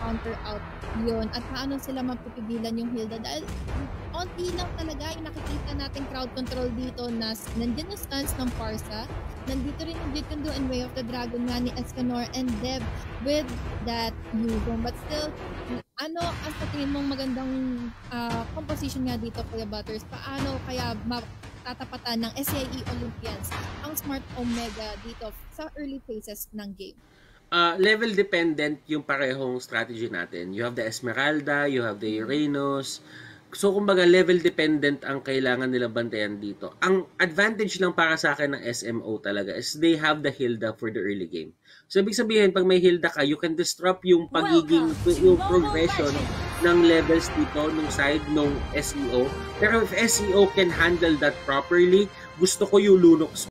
ma-counter out yun. At paano sila mapipigilan yung Hilda? Dahil onti lang talaga yung nakikita natin crowd control dito na nandiyan yung stance ng Parsa. Nandito rin yung Jitundo and Way of the Dragon nga ni Escanor and Deb with that Yuzong but still ano ang sa tingin mong magandang uh, composition nga dito Kuya Butters? Paano kaya matatapatan ng SCIE Olympians ang Smart Omega dito sa early phases ng game uh, level dependent yung parehong strategy natin. You have the Esmeralda, you have the Uranus. So, kumbaga, level dependent ang kailangan nila bantayan dito. Ang advantage lang para sa akin ng SMO talaga is they have the Hilda for the early game. So, ibig sabihin, pag may Hilda ka, you can disrupt yung pagiging, yung progression ng levels dito, nung side, nung SEO. Pero if SEO can handle that properly, gusto ko yung Lunox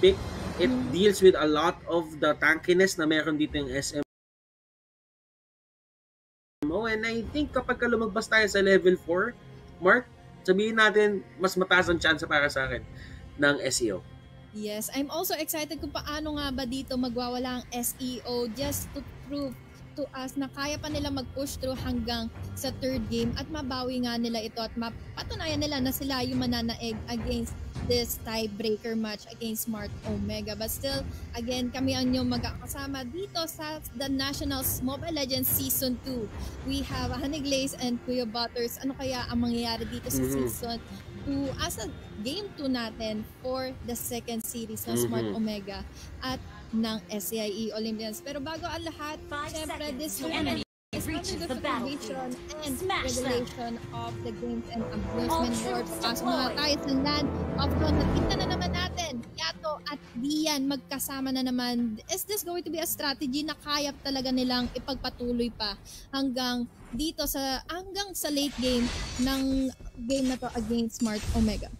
pick it deals with a lot of the tankiness na meron dito yung SM and I think kapag ka lumagpas tayo sa level 4, Mark, sabihin natin mas mataas ang chance para sa akin ng SEO. Yes, I'm also excited kung paano nga ba dito magwawala ang SEO just to prove to us na kaya pa nila mag-push through hanggang sa third game at mabawi nga nila ito at mapatunayan nila na sila yung mananaig against this tiebreaker match against Smart Omega. But still, again, kami ang inyong magkakasama dito sa The Nationals Mobile Legends Season 2. We have Honey Glaze and Kuya Butters. Ano kaya ang mangyayari dito sa mm-hmm. Season 2 as a Game 2 natin for the second series ng Smart mm-hmm. Omega at ng SCIE Olympians. Pero bago ang lahat, syempre, this reaches the battlefield. And Smash regulation them. of the games and amusement boards. As mga tayo sa land of. Nakita na naman natin, at Dian magkasama na naman. Is this going to be a strategy na kaya talaga nilang ipagpatuloy pa hanggang dito sa hanggang sa late game ng game na to against Smart Omega?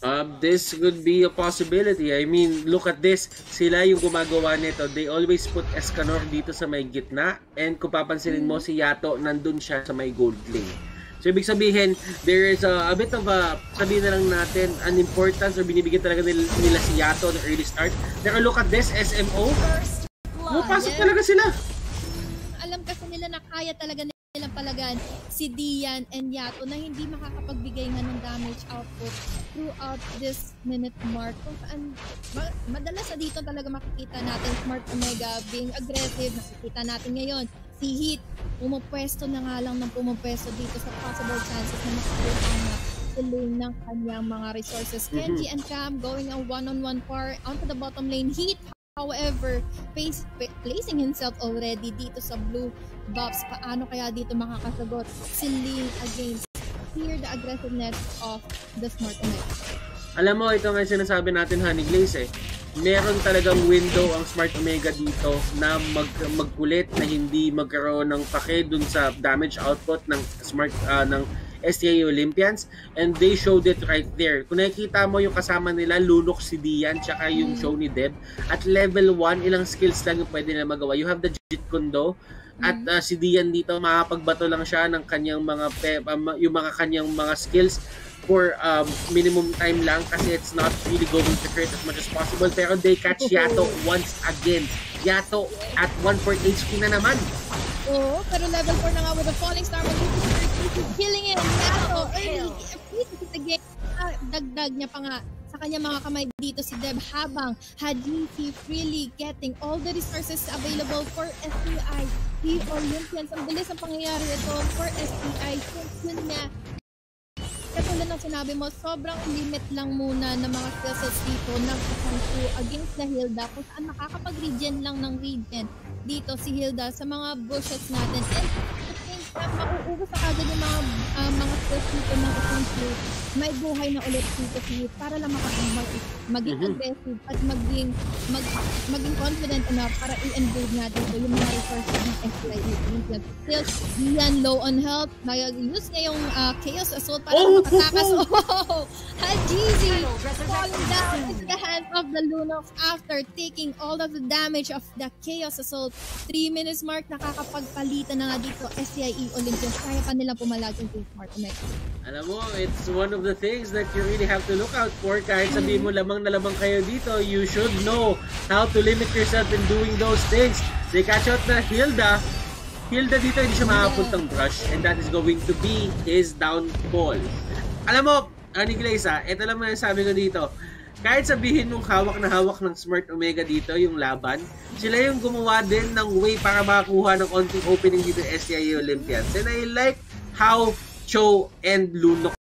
Um, this could be a possibility. I mean, look at this. Sila yung gumagawa nito. They always put Escanor dito sa may gitna. And kung papansinin mo, si Yato nandun siya sa may gold lane. So, ibig sabihin, there is a, a bit of a, sabihin na lang natin, an importance or binibigyan talaga nila, nila si Yato ng early start. Pero look at this, SMO. Pumapasok talaga sila. Alam kasi nila na kaya talaga nilang palagan si Dian and Yato na hindi makakapagbigay nga ng damage output throughout this minute mark. Kung saan, ma- madalas na dito talaga makikita natin Smart Omega being aggressive. Nakikita natin ngayon si Heat pumupwesto na nga lang ng pumupwesto dito sa possible chances na makakuha ang lane ng kanyang mga resources. Mm-hmm. Kenji and Cam going a one-on-one par onto the bottom lane. Heat However, face, placing himself already dito sa blue buffs, paano kaya dito makakasagot si Lin against here the aggressiveness of the Smart Omega? Alam mo, ito nga sinasabi natin, Honey Glaze eh. Meron talagang window ang Smart Omega dito na mag magkulit na hindi magkaroon ng pake dun sa damage output ng Smart uh, ng STA Olympians and they showed it right there. Kung nakikita mo yung kasama nila, Lunok si Dian tsaka yung show ni Deb. At level 1, ilang skills lang yung pwede nila magawa. You have the Jit Kundo at uh, si Dian dito makapagbato lang siya ng kanyang mga pe, um, yung mga kanyang mga skills for um, minimum time lang kasi it's not really going to hurt as much as possible. Pero they catch Yato once again. Yato at 1 for HP na naman. Oo, pero level 4 na nga with the Falling Star. Killing it. Yato early the game. Ah, dagdag niya pa nga sa kanya mga kamay dito si Deb habang Hadisi freely getting all the resources available for SPI. The Olympians, ang bilis ang pangyayari ito for SPI. Since yun nga, katulad ng sinabi mo, sobrang limit lang muna ng mga skills dito ng isang against the Hilda kung saan makakapag-regen lang ng regen dito si Hilda sa mga bushes natin. And mauubos na agad yung mga uh, mga skills dito ng shoot, may buhay na ulit si para lang makapag maging mm-hmm. aggressive at maging mag, maging confident enough para i-engage natin dito yung mga resources ng SLI Still, Dian low on health. Nag-use niya yung uh, Chaos Assault para oh, makatakas. Oh, oh, oh. Hajizi falling down into the hands of the Lunox after taking all of the damage of the Chaos Assault. 3 minutes mark, nakakapagpalitan na nga dito SCIE Olympians, kaya pa nilang pumalagin kay Smart Omega. Alam mo, it's one of the things that you really have to look out for. Kahit sabihin mo lamang na lamang kayo dito, you should know how to limit yourself in doing those things. They catch out na Hilda. Hilda dito hindi siya makapuntang brush and that is going to be his downfall. Alam mo, Ani Glaze ah, ito lang mga sabi ko dito. Kahit sabihin mong hawak na hawak ng Smart Omega dito, yung laban, sila yung gumawa din ng way para makakuha ng konting opening dito SCI Olympians. And I like how Cho and Lunox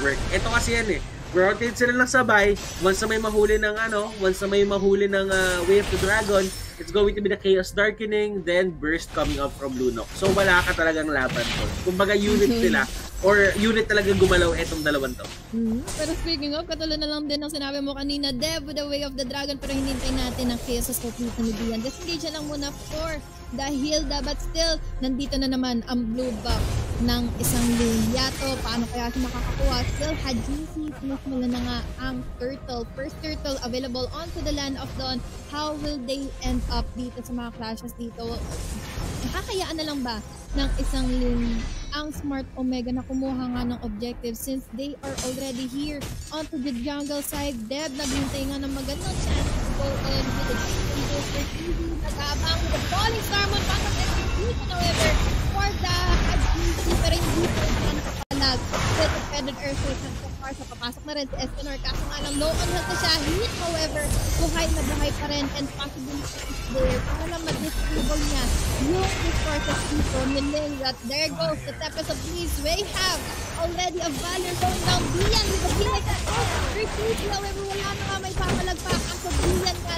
work. Ito kasi yan eh rotate sila ng sabay. Once na may mahuli ng ano, once na may mahuli ng uh, Way of the Dragon, it's going to be the Chaos Darkening, then Burst coming up from Lunok. So wala ka talagang laban to. Kumbaga unit sila or unit talaga gumalaw etong dalawang to. Mm-hmm. Pero speaking of, katulad na lang din ng sinabi mo kanina, Dev with the Way of the Dragon, pero hinintay natin ang Chaos Scope ni Dian. Disengage na lang muna for the Hilda, but still, nandito na naman ang blue buff ng isang Yato. Paano kaya siya makakakuha? Still, Hajisi, mismo na nga ang turtle. First turtle available onto the Land of Dawn. How will they end up dito sa mga clashes dito? Nakakayaan na lang ba ng isang Lin ang Smart Omega na kumuha nga ng objective since they are already here onto the jungle side. Deb, naghintay nga ng magandang chance to go and with the for TV. Nag-aabang the falling star sa however for the hindi pa rin feathered earthquake at so far so papasok na rin si Escanor. Kaso nga lang low on health na siya. Hit however buhay na buhay pa rin and possibility is there. Para lang ma-disable niya? Yung resources dito niling that there goes the Tempest of Please we have already a Valor going down. With the Phoenix oh, Ricky however wala na nga. May pamalagpak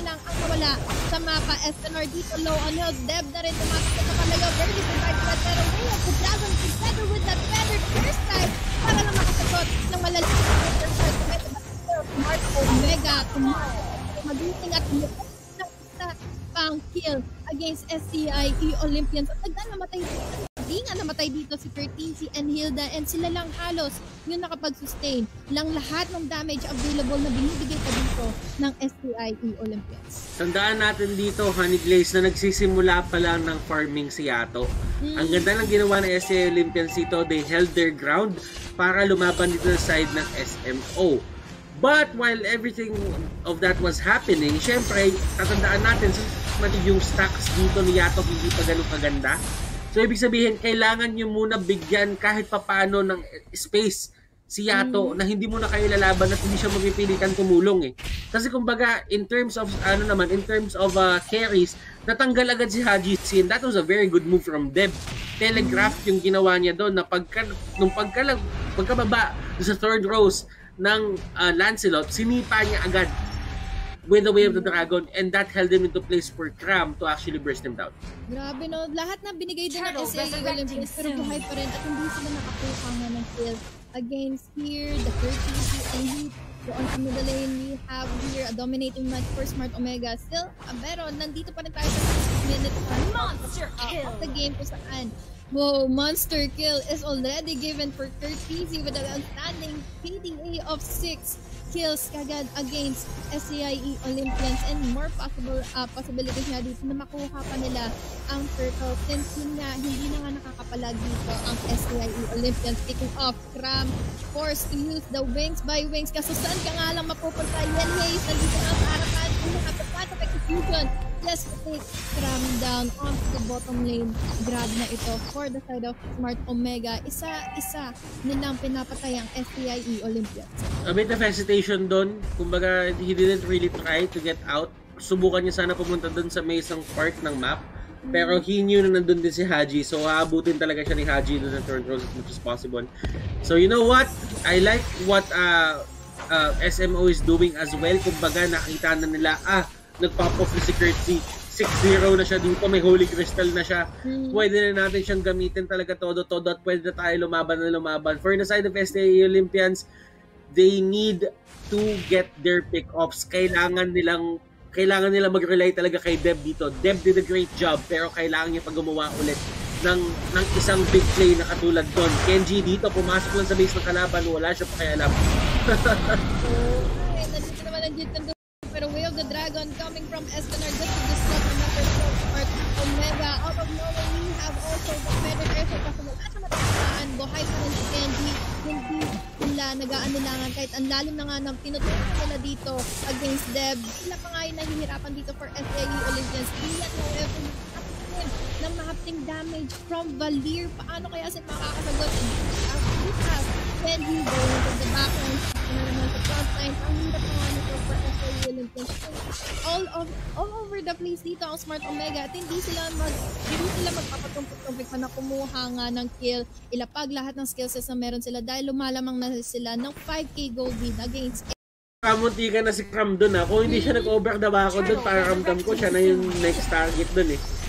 lang ang nawala sa mapa. Escanor dito low on health Deb na rin tumatak na palayo very disregard pero way of the Dragon together with that feathered first time. Para lang makasagot ng malalaking Smart Omega magising at sa pang kill against SCIE Olympians. At nagda namatay hindi nga namatay dito si 13, si Anhilda, and sila lang halos yung nakapag-sustain lang lahat ng damage available na binibigay pa dito ng SCIE Olympians. Tandaan natin dito, Honey Glaze, na nagsisimula pa lang ng farming si Yato. Mm. Ang ganda ng ginawa ng SCIE Olympians dito, they held their ground para lumaban dito sa side ng SMO. But while everything of that was happening, syempre, tatandaan natin, yung stacks dito ni Yato hindi pa ganun kaganda So, ibig sabihin, kailangan nyo muna bigyan kahit papano ng space si Yato mm. na hindi mo na kayo lalaban at hindi siya mapipilitan tumulong eh. Kasi kumbaga, in terms of, ano naman, in terms of uh, carries, natanggal agad si Haji Sin. That was a very good move from Deb. Telegraph mm. yung ginawa niya doon na pagka, nung pagka, pagkababa sa third rows ng uh, Lancelot, sinipa niya agad with the way of the dragon and that held him into place for Cram to actually burst him down. Grabe no, lahat na binigay din ng SA Olympics pero buhay pa rin at hindi sila nakakuha nga ng kill against here, the 30 and So on the middle lane, we have here a dominating match for Smart Omega. Still, uh, pero nandito pa rin tayo sa 6 minutes Monster uh, kill! of the game kung saan Whoa, monster kill is already given for Curtisi with an outstanding KDA of 6 kills kagad against SCIE Olympians. And more possible uh, possibilities nga dito na makuha pa nila ang turtle since yun nga hindi na nga nakakapalag dito ang SCIE Olympians. Kicking off Cram forced to use the wings by wings. Kaso saan ka nga lang mapupunta? Yen Hayes nandito na sa harapan. Hindi nakapapatap execution Let's take Cram down onto the bottom lane. Grab na ito for the side of Smart Omega. Isa-isa nilang pinapatay ang STIE Olympians. A bit of hesitation doon. Kumbaga, he didn't really try to get out. Subukan niya sana pumunta doon sa may isang part ng map. Pero he knew na nandun din si Haji. So, aabutin talaga siya ni Haji doon sa turn throws as much as possible. So, you know what? I like what uh, uh, SMO is doing as well. Kumbaga, nakita na nila, ah, nag-pop off si Curtsy. 6-0 na siya dito, may Holy Crystal na siya. Hmm. Pwede na natin siyang gamitin talaga todo-todo at pwede na tayo lumaban na lumaban. For the side of STA Olympians, they need to get their pick-offs. Kailangan nilang kailangan nila mag-rely talaga kay Deb dito. Deb did a great job pero kailangan niya pag gumawa ulit ng ng isang big play na katulad doon. Kenji dito pumasok lang sa base ng kalaban, wala siya pakialam. okay, nandito naman ang Way of the Dragon coming from Escanor just to disrupt the number 12 or Omega. Out of nowhere, we have also the Feather Airflow kasi wala siya matamaan. Buhay pa rin si Kenji. Hindi nila nag-aanilangan kahit ang lalim na nga ng tinutulong nila dito against Deb. Sila pa nga yung nahihirapan dito for SAE Olympians. Iyan, however, na mahapting damage from Valir. Paano kaya sila makakasagot? Bukas, Benji going to the backline. Ano naman sa frontline. Ang hirap na nito for SL Olympians. All, of, all over the place dito ang Smart Omega at hindi sila mag hindi sila magpapatumpik-tumpik pa na kumuha nga ng kill. Ilapag lahat ng skill sets na meron sila dahil lumalamang na sila ng 5k gold lead against Kamunti ka na si Cram dun ha. Kung hindi siya nag-over the ako dun, para ramdam ko siya na yung next target dun eh.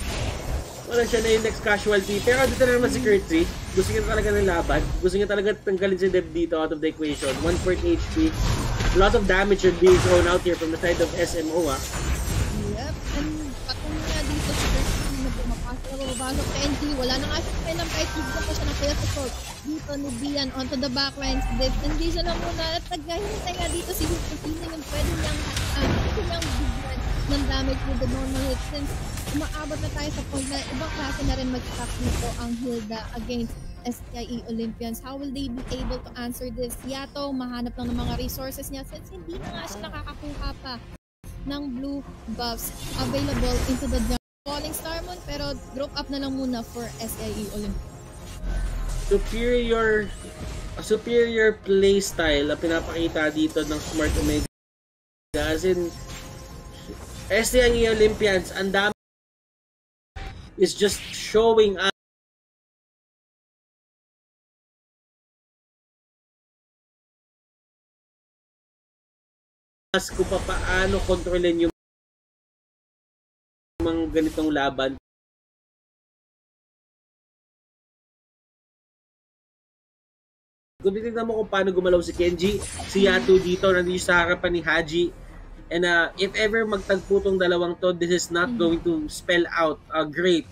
Wala siya na yung next casualty. Pero dito na naman si Kurtzy. Gusto niya talaga ng laban. Gusto niya talaga tanggalin si Deb dito out of the equation. 1 HP. A lot of damage are being thrown out here from the side of SMO ha. Yep. And patong nga dito si Destiny na na bumabasok kay NG. Wala na nga siya kay ng fight. Bigyan pa siya ng kaya support. Dito ni Bian onto the backlines. Hindi siya na muna. At naghahintay nga dito si Hit. Sino yung pwede niyang uh, pwede niyang ng damage with the normal hit. Since umaabot na tayo sa point na ibang klase na rin mag-stop nito ang Hilda against STIE Olympians. How will they be able to answer this? Yato, mahanap lang ng mga resources niya since hindi na nga siya nakakakuha pa ng blue buffs available into the jungle. Falling Starmon pero drop up na lang muna for SIE Olympians. Superior superior playstyle na pinapakita dito ng Smart Omega as in STIE Olympians. Ang dami is just showing us kung paano kontrolin yung mga ganitong laban. Kung titignan mo kung paano gumalaw si Kenji, si Yato dito, nandito sa harapan ni Haji. And uh, if ever magtagpo tong dalawang to, this is not going to spell out uh, great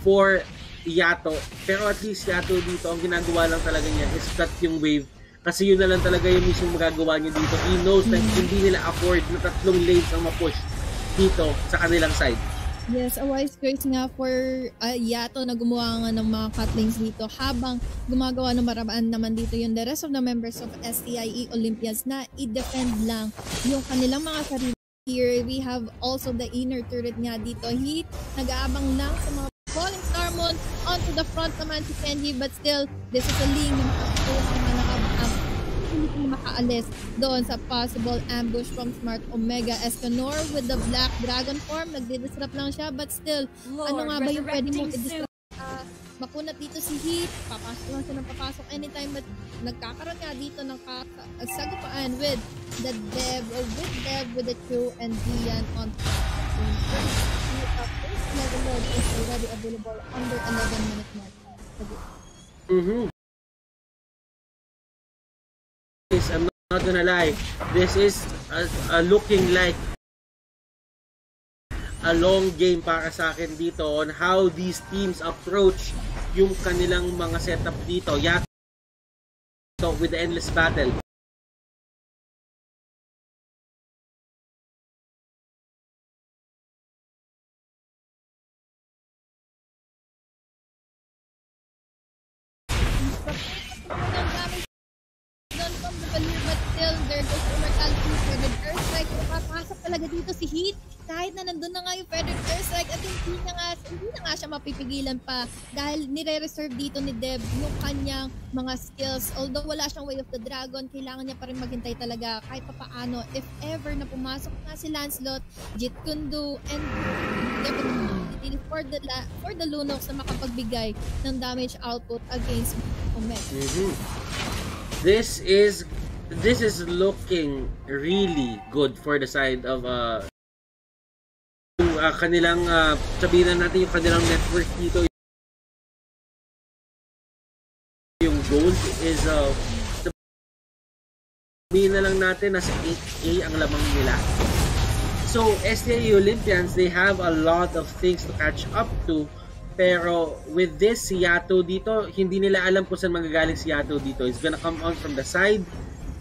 for Yato. Pero at least Yato dito, ang ginagawa lang talaga niya is cut yung wave. Kasi yun na lang talaga yung mismo magagawa niya dito. He knows that hindi nila afford na tatlong lanes ang mapush dito sa kanilang side. Yes, a wise choice nga for uh, Yato na gumawa nga ng mga cutlings dito habang gumagawa ng marabaan naman dito yung the rest of the members of STIE Olympians na i-defend lang yung kanilang mga sarili. Here, we have also the inner turret nga dito. Heat, nag-aabang lang sa mga falling Starmon onto the front naman si Kenji but still, this is a na hindi ko makaalis doon sa possible ambush from Smart Omega Escanor with the Black Dragon form. Nagdi-disrupt lang siya but still, Lord, ano nga ba yung pwede mong i-disrupt? Uh, makunat dito si Heat, papasok lang siya ng papasok anytime but nagkakaroon nga dito ng sagupaan with the Dev, or with Dev, with the Chu and Dian on top. So, first level load is already available under 11 minute mark. Mm-hmm. Not gonna lie, this is uh, uh, looking like a long game para sa akin dito on how these teams approach yung kanilang mga setup dito. Yato with the endless battle. Talaga dito si Heat kahit na nandun na nga yung Feathered Airstrike at hindi na nga, hindi na nga siya mapipigilan pa dahil nire-reserve dito ni Deb yung kanyang mga skills. Although wala siyang Way of the Dragon, kailangan niya pa rin maghintay talaga kahit pa paano. If ever na pumasok na si Lancelot, Jit Kundu, and definitely for the, for the Lunox na makapagbigay ng damage output against Omega. Mm-hmm. This is this is looking really good for the side of uh, yung uh, kanilang uh, sabihin na natin yung kanilang network dito. Yung gold is uh, sabihin na lang natin nasa 8K ang lamang nila. So STI Olympians they have a lot of things to catch up to. Pero with this si Yato dito, hindi nila alam kung saan magagaling si Yato dito. It's gonna come on from the side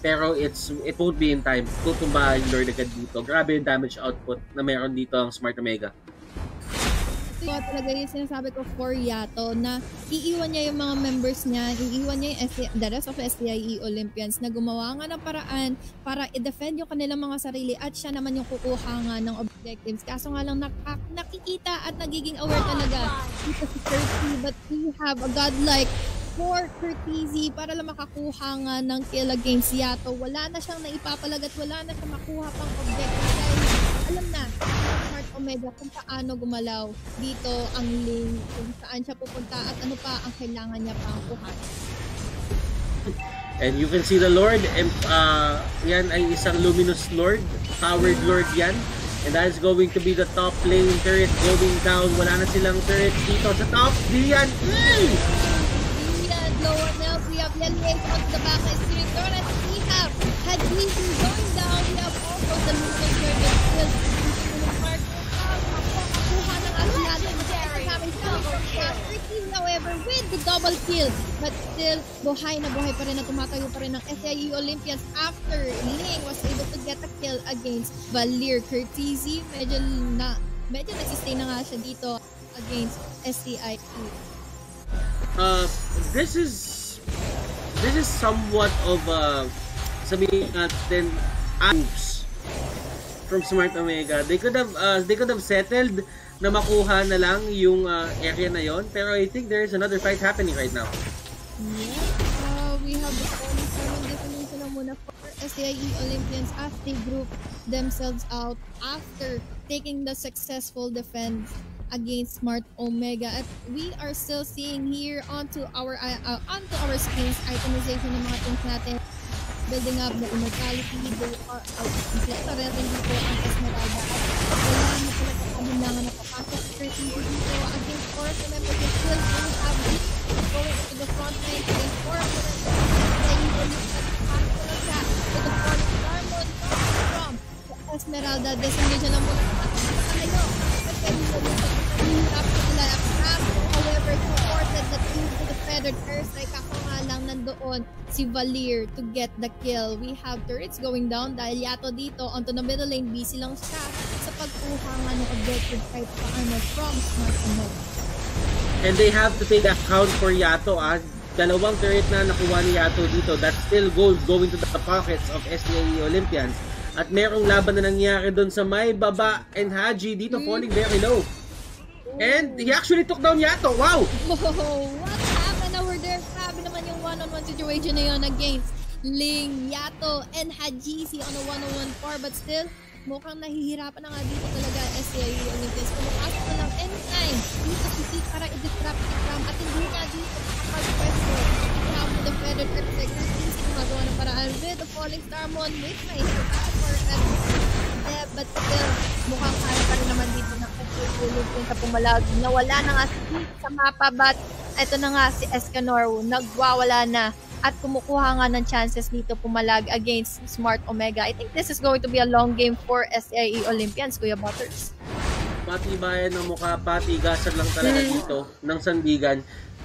pero it's it won't be in time. Tutumba yung Lord agad dito. Grabe yung damage output na meron dito ang Smart Omega. Ito talaga yung sinasabi ko for Yato na iiwan niya yung mga members niya, iiwan niya yung SC, the rest of STIE Olympians na gumawa nga ng paraan para i-defend yung kanilang mga sarili at siya naman yung kukuha nga ng objectives. Kaso nga lang nak- nakikita at nagiging aware talaga dito si. But we have a godlike for Curtizi para lang makakuha nga ng kill against Yato. Wala na siyang naipapalag at wala na siyang makuha pang objective dahil alam na Smart Omega kung paano gumalaw dito ang lane, kung saan siya pupunta at ano pa ang kailangan niya pang kuhan. And you can see the Lord, and, uh, yan ay isang luminous Lord, powered Lord yan. And that is going to be the top lane turret going down. Wala na silang turret dito sa top. Diyan! Mm! Diyan, low on else. We have Yeliate on the back line. Spirit Torres. We have Hadisi going down. We have also the luminous turret still. Mark, makuha ng Asiato. However, with the double kill, but still, buhay na buhay pa rin na tumatayo pa rin ng SIU Olympians after Ling was able to get a kill against Valir Curtizi. Medyo na, medyo nagsistay na nga siya dito against STIU. Uh, this is this is somewhat of a sabihin natin moves from Smart Omega. They could have uh, they could have settled na makuha na lang yung uh, area na yon pero I think there is another fight happening right now. Yeah. Uh, we have the seven definition na muna for SAE Olympians as they group themselves out after taking the successful defense against Smart Omega. At we are still seeing here onto our uh, uh, onto our screens itemization ng mga things natin building up the immortality, they are. Kompleto rin rin dito ang Esmeralda. At wala na pala kabilangan na papasok sa 13 dito against Forest. Remember, they still do have this going into the front line against Forest. The the the Esmeralda. Destination nandoon si Valir to get the kill. We have turrets going down dahil Yato dito onto the middle lane. Busy lang siya sa pagkuha nga ng objective kahit paano from Smart Remote. And they have to take account for Yato ah. Dalawang turret na nakuha ni Yato dito. That still goes going to the pockets of STAE Olympians. At merong laban na nangyari doon sa may baba and Haji dito mm. falling very low. And he actually took down Yato. Wow! Oh, what situation na yun against Ling, Yato, and Hajisi on a one-on-one par. But still, mukhang nahihirapan na nga dito talaga SCIU Olympics. Kumapasok na lang anytime dito si Seek para i-disrupt si Cram at hindi nga dito makapag-pwesto. Now with the feathered earthquake, Hajisi gumagawa ng paraan with the falling star mon with my for at but still, mukhang kaya pa rin naman dito ng tulog dun sa. Nawala na nga si Seek sa mapa, but ito na nga si Escanor, nagwawala na at kumukuha nga ng chances dito pumalag against Smart Omega. I think this is going to be a long game for SAE Olympians, Kuya Butters. Patibayan ng mukha, patigasan lang talaga hmm. dito ng Sandigan.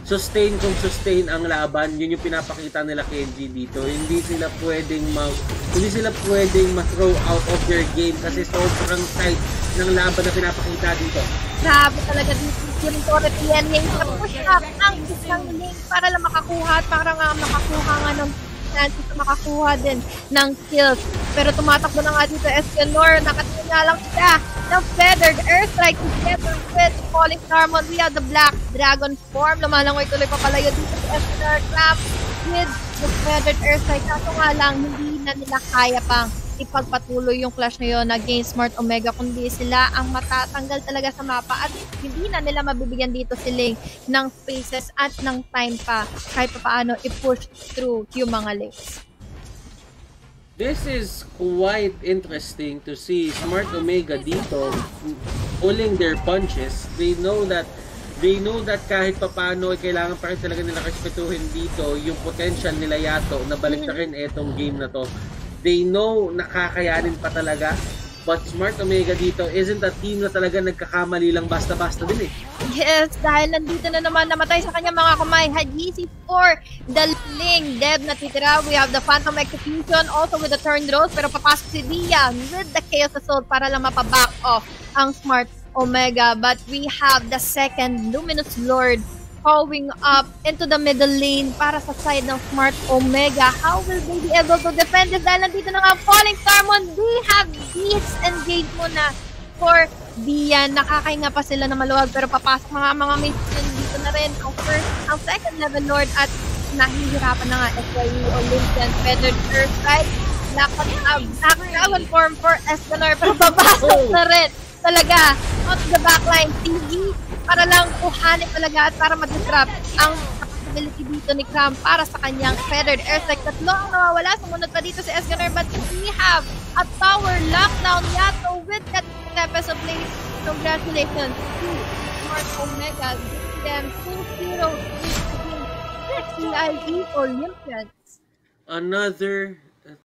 Sustain kung sustain ang laban, yun yung pinapakita nila Kenji dito. Hindi sila pwedeng mag hindi sila pwedeng ma-throw out of their game kasi sobrang tight ng laban na pinapakita dito. Grabe talaga dito yung Torre PNA sa push up ang isang link para lang makakuha at para nga makakuha nga ng chances na makakuha din ng kills. Pero tumatakbo na nga dito Escanor, nakatingin na lang siya ng feathered airstrike together with falling Narmon. We have the black dragon form. Lumalangoy tuloy papalayo dito si Escanor Clamp with the feathered airstrike. Kaso nga lang, hindi na nila kaya pang ipagpatuloy yung clash na yun against Smart Omega kundi sila ang matatanggal talaga sa mapa at hindi na nila mabibigyan dito si Ling ng spaces at ng time pa kahit pa paano i-push through yung mga lanes. This is quite interesting to see Smart Omega dito pulling their punches. They know that they know that kahit pa paano kailangan pa rin talaga nila respetuhin dito yung potential nila yato na balik na rin etong game na to they know nakakayanin pa talaga. But Smart Omega dito isn't a team na talaga nagkakamali lang basta-basta din eh. Yes, dahil nandito na naman namatay sa kanya mga kamay. Hajisi for the Ling. Deb natitira. We have the Phantom Execution also with the turn rose. Pero papasok si Dia with the Chaos Assault para lang mapaback off ang Smart Omega. But we have the second Luminous Lord going up into the middle lane para sa side ng Smart Omega. How will they be able to defend this? Dahil nandito na nga Falling Starmon, they have this engage muna for Di yan, nakakahinga pa sila na maluwag pero papasok mga mga mission dito na rin ang first, ang second level lord at nahihirapan na nga SYU Olympian Feathered Earth right? Dapat uh, knockdown form for Escalor pero papasok na rin talaga out the backline TG para lang kuhanin talaga at para ma-disrupt ang ability dito ni Cram para sa kanyang Feathered like tatlo ang nawawala sumunod pa dito si Escalor but we have a tower lockdown Yato with that of Ladies congratulations to Smart Omega them 2-0 against CIE Olympians. Another